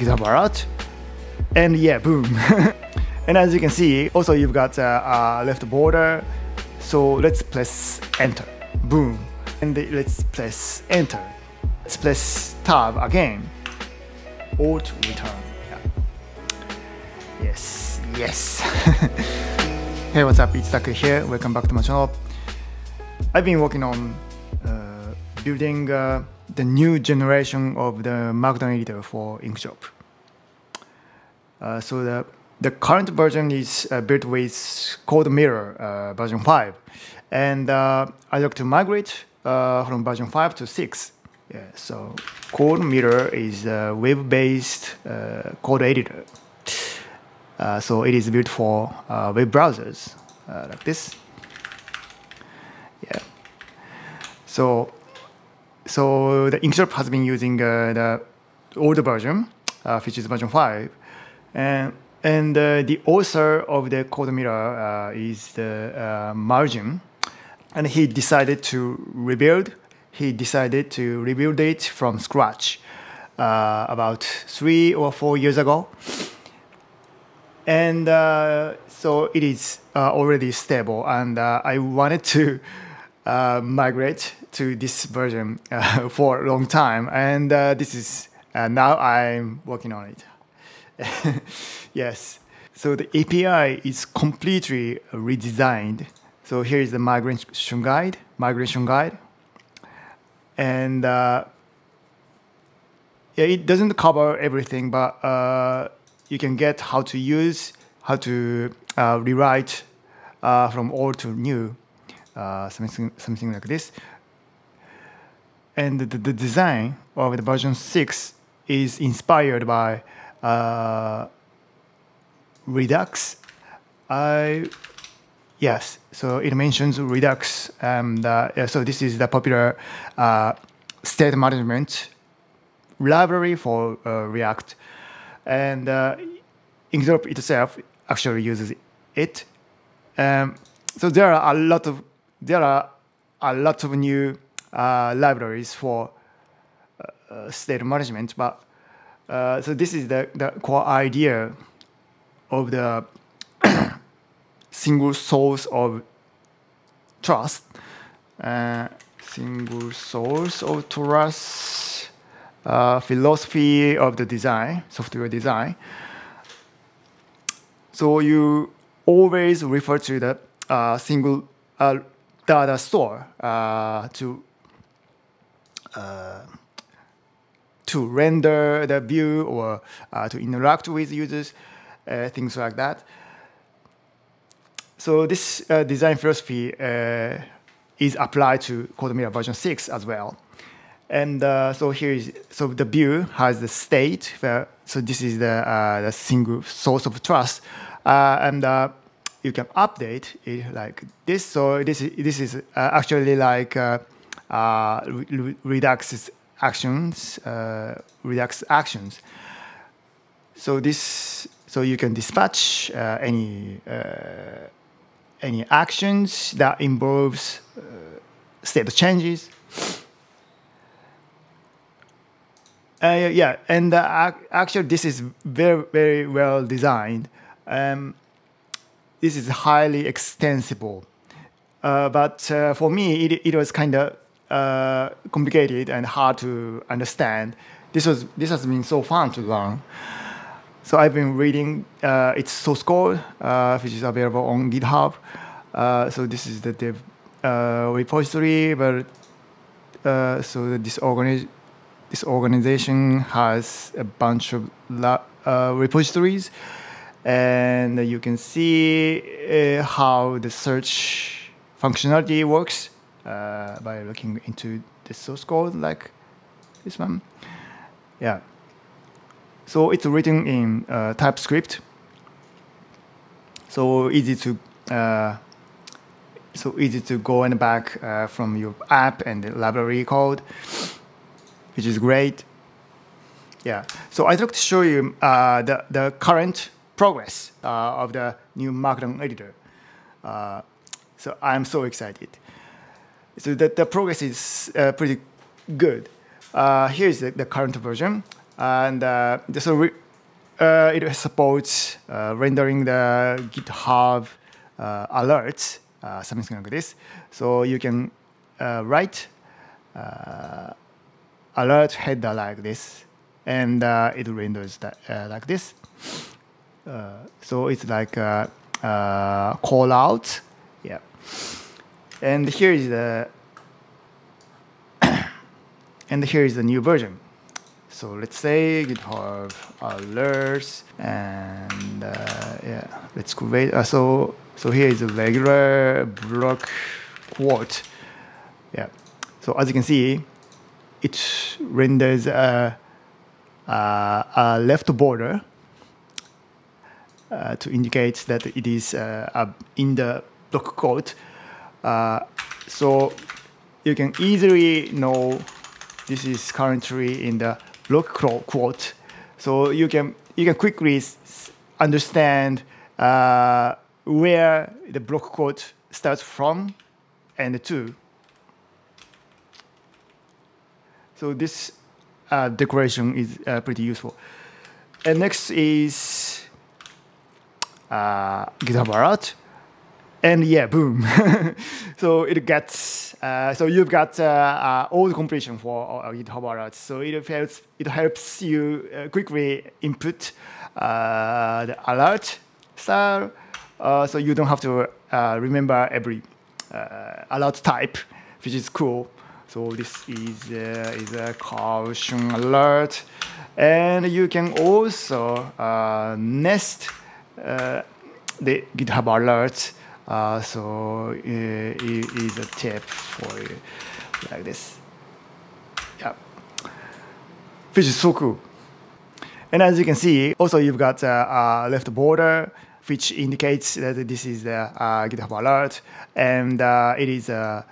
Alert, and yeah, boom. and as you can see, also you've got a, a left border. So let's press enter, boom, and let's press enter. Let's press tab again. Alt return. Yeah. Yes, yes. hey, what's up? It's Taku here. Welcome back to my channel. I've been working on uh, building uh, the new generation of the Markdown editor for Inkdrop. Uh, so the the current version is uh, built with CodeMirror uh, version 5, and uh, I'd like to migrate from version 5 to 6. Yeah, so CodeMirror is a web-based code editor. so it is built for web browsers like this. Yeah. So so the Inkdrop has been using uh, the older version, uh, which is version 5. And, and uh, the author of the CodeMirror uh, is the uh, Marijn. And he decided to rebuild. He decided to rebuild it from scratch uh, about three or four years ago. And so it is already stable. And I wanted to migrate to this version uh, for a long time, and uh, this is uh, now I'm working on it. yes, so the API is completely redesigned. So here is the migration guide, migration guide, and uh, yeah, it doesn't cover everything, but uh, you can get how to use, how to uh, rewrite from old to new. Something, something like this and the, the design of the version 6 is inspired by uh, Redux. I yes, so it mentions Redux, and uh, so this is the popular uh, state management library for uh, React, and uh, itself actually uses it. Um, so there are a lot of there are a lot of new uh, libraries for uh, uh, state management. But so this is the, the core idea of the single source of trust. single source of trust uh, philosophy of the design, software design. So you always refer to the uh, single uh, data store to uh, to render the view or uh, to interact with users, uh, things like that. So this design philosophy is applied to CodeMirror version 6 as well. And uh, so here is so the view has the state. Where, so this is the uh, the single source of trust, uh, and you can update it like this. So this is this is actually like uh, Redux actions, uh, Redux actions. So this, so you can dispatch uh, any any actions that involves state changes. Uh, yeah, and uh, actually, this is very, very well designed. Um, this is highly extensible. Uh, but for me, it, it was kind of uh, complicated and hard to understand. This was this has been so fun to learn. So I've been reading uh, its source code, uh, which is available on GitHub. Uh, so this is the dev uh, repository, but uh, so this organi this organization has a bunch of repositories, and you can see how the search functionality works uh, by looking into the source code like this one. Yeah. So it's written in uh, TypeScript. So easy to uh, so easy to go and back uh, from your app and the library code, which is great. Yeah. So I'd like to show you uh, the the current progress uh, of the new Markdown editor. so I'm so excited. So the, the progress is uh, pretty good. Uh, here's the, the, current version. and uh, so uh, it supports uh, rendering the GitHub uh, alerts, uh, something like this. So you can uh, write uh, alert header like this, and uh, it renders that uh, like this. Uh, so it's like a, uh call out, yeah. And here is the and here is the new version. So let's say GitHub alerts and uh, yeah, let's create. Uh, so so here is a regular block quote. Yeah. So as you can see, it renders a, a, a left border uh, to indicate that it is uh, in the block quote. Uh, so you can easily know this is currently in the block quote. So you can you can quickly understand where the block quote starts from and to. So this uh, decoration is uh, pretty useful. And next is uh, GitHub alert. And yeah, boom. so it gets, uh, so you've got uh, uh, all the completion for uh, GitHub alerts. So it helps, it helps you uh, quickly input the alert style. So you don't have to remember every alert type, which is cool. So this is, uh, is a caution alert. And you can also uh, nest the GitHub alerts. Uh, so uh, it is a tip for you, like this. Yeah, which is so cool. And as you can see, also you've got a left border, which indicates that this is the uh, GitHub alert, and uh, it is uh,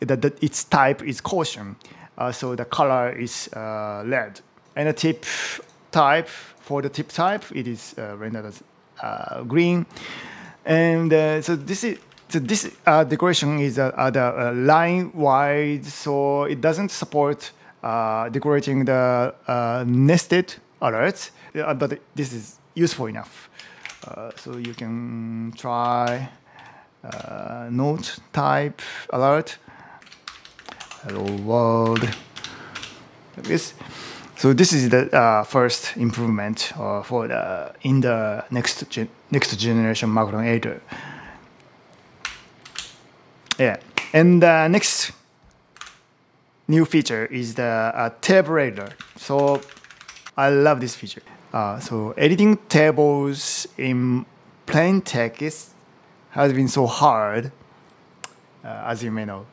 that, its type is caution. Uh, so the color is uh, red, and the tip type for the tip type it is uh, rendered as uh, Uh, green, and uh, so this is. So this uh, decoration is uh, the uh, line wide, so it doesn't support uh, decorating the nested alerts, but this is useful enough. so you can try note type alert hello world like this so this is the uh, first improvement uh, for the in the next gen next generation Markdown editor yeah. And the next new feature is the uh, table editor so I love this feature. Uh, so editing tables in plain text has been so hard uh, as you may know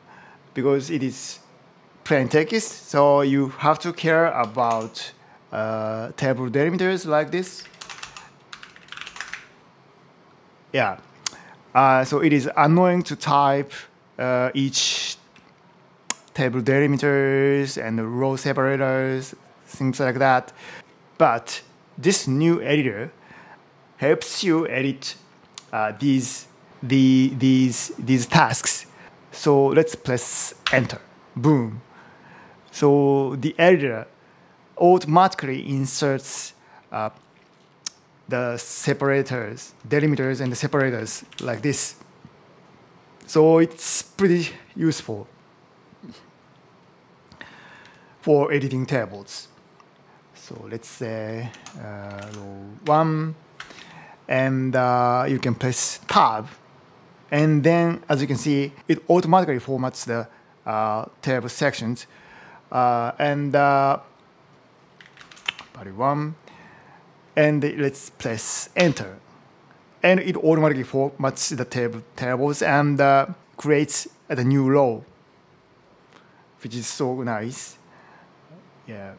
because it is plain text, so you have to care about uh, table delimiters like this. Yeah, uh, so it is annoying to type uh, each table delimiters and row separators, things like that. But this new editor helps you edit uh, these the these these tasks. So let's press enter. Boom. So the editor automatically inserts uh, the separators, delimiters, and the separators like this. So it's pretty useful for editing tables. So let's say uh, one, and uh, you can press tab, and then as you can see, it automatically formats the uh, table sections and uh, body one, and let's press enter, and it automatically formats the tab tables and uh, creates the new row, which is so nice. Yeah,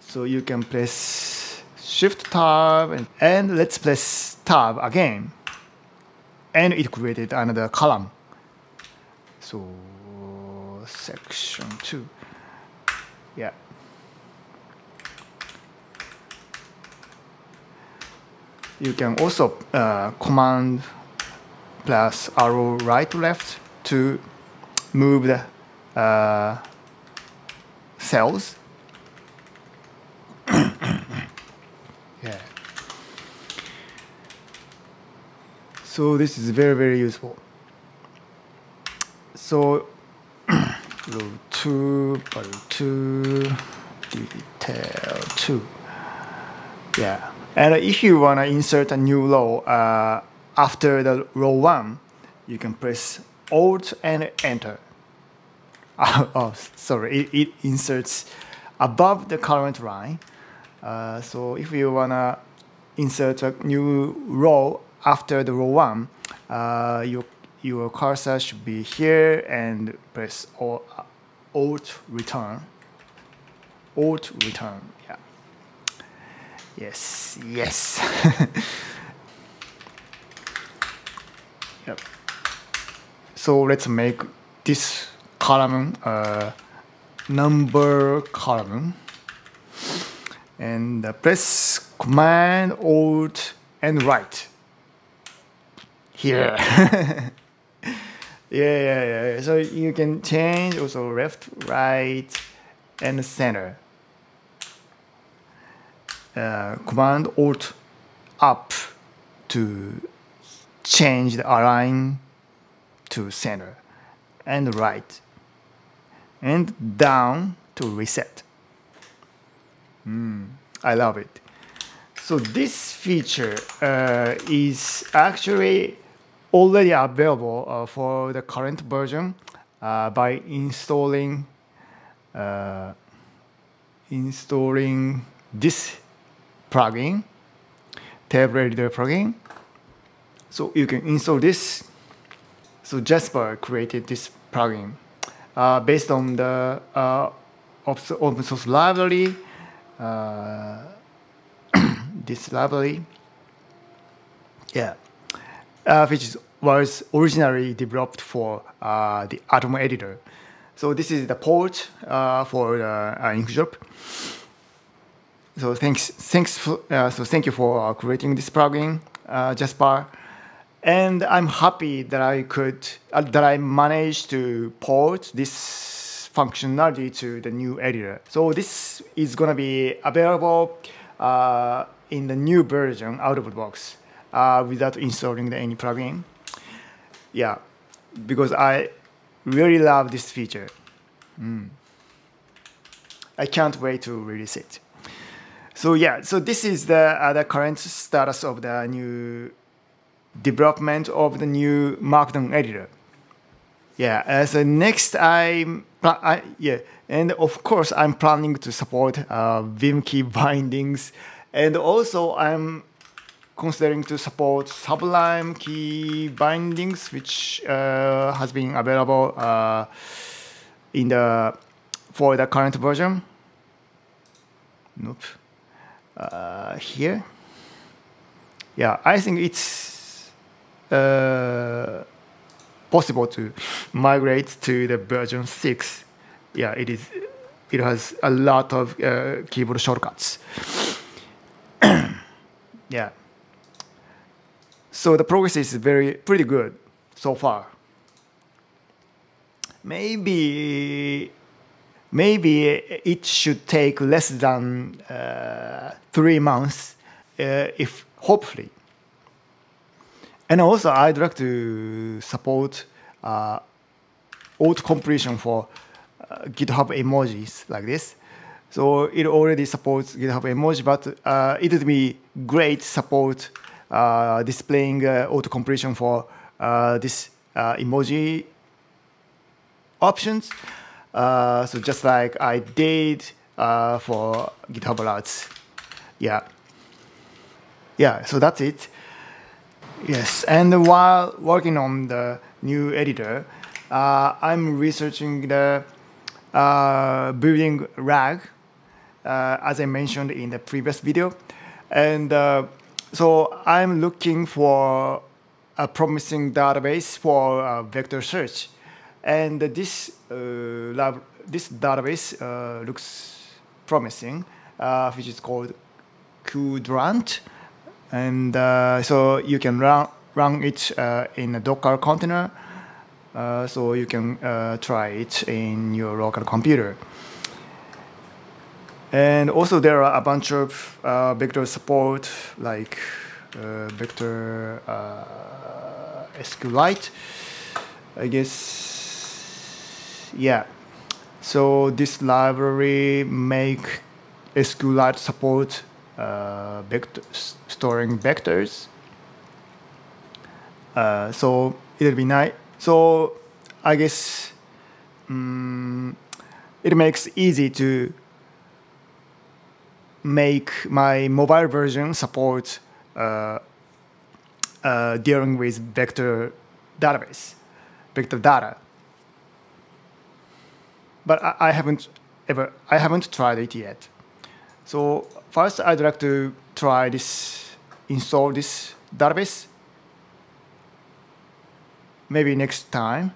so you can press Shift Tab and, and let's press Tab again, and it created another column. So section two. Yeah. You can also uh, command plus arrow right to left to move the uh, cells. Yeah. So this is very very useful. So row row two, detail two. Yeah, and if you wanna insert a new row uh, after the row one, you can press Alt and Enter. Oh, oh sorry, it, it, inserts above the current line. Uh, so if you wanna insert a new row after the row one, uh, your your cursor should be here and press Alt Alt return. Alt Return. Yeah. Yes. Yes. yep. So let's make this column uh, number column and uh, press command alt and right here yeah yeah yeah so you can change also left right and center uh, command alt up to change the align to center and right and down to reset. Mm, I love it. So this feature uh, is actually already available uh, for the current version uh, by installing uh, installing this plugin, Table Editor plugin. So you can install this. So Jasper created this plugin uh, based on the uh, open source library. Uh, this library, yeah, uh, which was originally developed for uh, the Atom editor. So this is the port uh, for the uh, Inkdrop. So thanks, thanks, for, so thank you for creating this plugin, Jasper and I'm happy that I could uh, that I managed to port this functionality to the new editor. So this is gonna be available uh, in the new version out of the box uh, without installing any plugin. Yeah, because I really love this feature. Mm. I can't wait to release it. So yeah, so this is the uh, the current status of the new development of the new Markdown editor. Yeah, as a next I'm I, yeah, and of course I'm planning to support uh, Vim key bindings, and also I'm considering to support Sublime key bindings, which uh, has been available uh, in the for the current version. Nope. Uh, here. Yeah, I think it's uh, possible to migrate to the version 6 yeah it is it has a lot of uh, keyboard shortcuts yeah so the progress is very pretty good so far maybe maybe it should take less than uh, three months uh, if hopefully and also, I'd like to support uh, auto completion for uh, GitHub emojis like this. So it already supports GitHub emoji, but uh, it would be great support displaying uh, auto completion for uh, this uh, emoji options. so just like I did for GitHub alerts. Yeah. Yeah, so that's it. Yes, and while working on the new editor, uh, I'm researching the uh, building RAG, uh, as I mentioned in the previous video. And uh, so I'm looking for a promising database for uh, vector search. And this, uh, lab, this database looks promising, which is called Qdrant and uh, so you can run run it uh, in a Docker container. Uh, so you can uh, try it in your local computer. And also there are a bunch of uh, vector support like uh, vector uh, SQLite I guess. Yeah. So this library make SQLite support uh, vector, storing vectors. Uh, so it'll be nice so I guess um, it makes easy to make my mobile version support uh, uh, dealing with vector database, vector data. But I, I, haven't ever, I haven't tried it yet. So first, I'd like to try this, install this database. Maybe next time,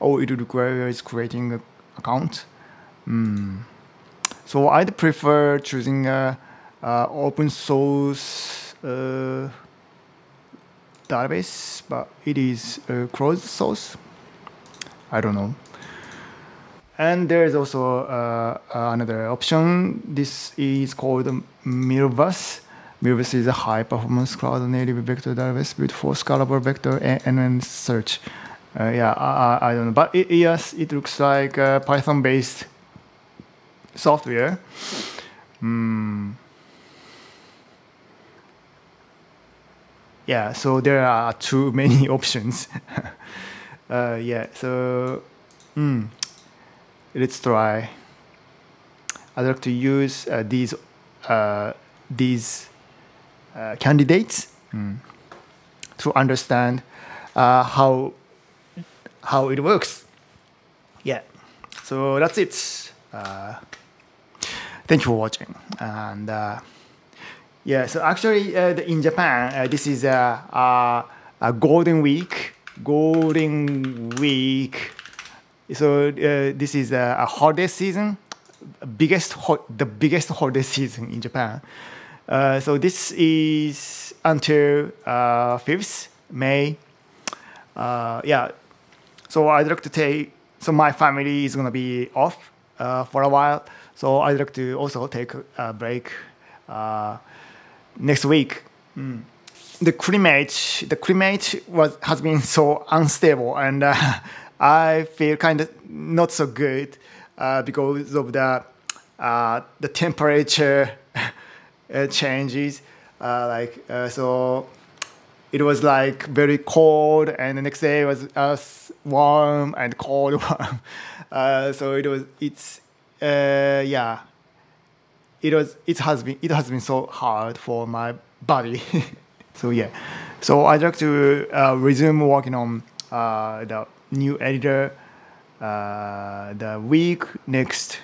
or it requires is creating an account. Mm. So I'd prefer choosing a, a open source uh, database, but it is closed source. I don't know. And there is also uh, another option. This is called Milvus. Milvus is a high-performance cloud-native vector database built for scalable vector and, search. Uh, yeah, I, I, don't know, but it, yes, it looks like Python-based software. Mm. Yeah, so there are too many options. uh, yeah, so mm, let's try. I'd like to use uh, these uh, these uh, candidates mm, to understand uh, how how it works. Yeah, so that's it. Uh, thank you for watching. And uh, yeah, so actually uh, in Japan, uh, this is a, a, a, golden week. Golden week. So uh, this is a, a, holiday season, biggest the biggest holiday season in Japan. Uh, so this is until 5th May. yeah, so I'd like to take. So my family is gonna be off for a while. So I'd like to also take a break uh, next week. Mm. The climate, the climate was has been so unstable, and uh, I feel kind of not so good uh, because of the uh, the temperature uh, changes. Uh, like so, it was like very cold, and the next day was warm and cold. so it was it's uh, yeah, it was it has been it has been so hard for my body. so yeah, so I'd like to uh, resume working on uh, the new editor uh, the week next.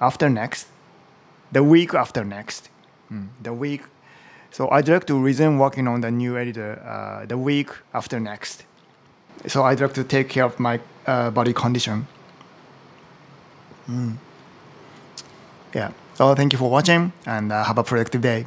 After next. The week after next. Mm, the week. So I'd like to resume working on the new editor uh, the week after next so I'd like to take care of my uh, body condition Mm. Yeah. So thank you for watching and uh, have a productive day.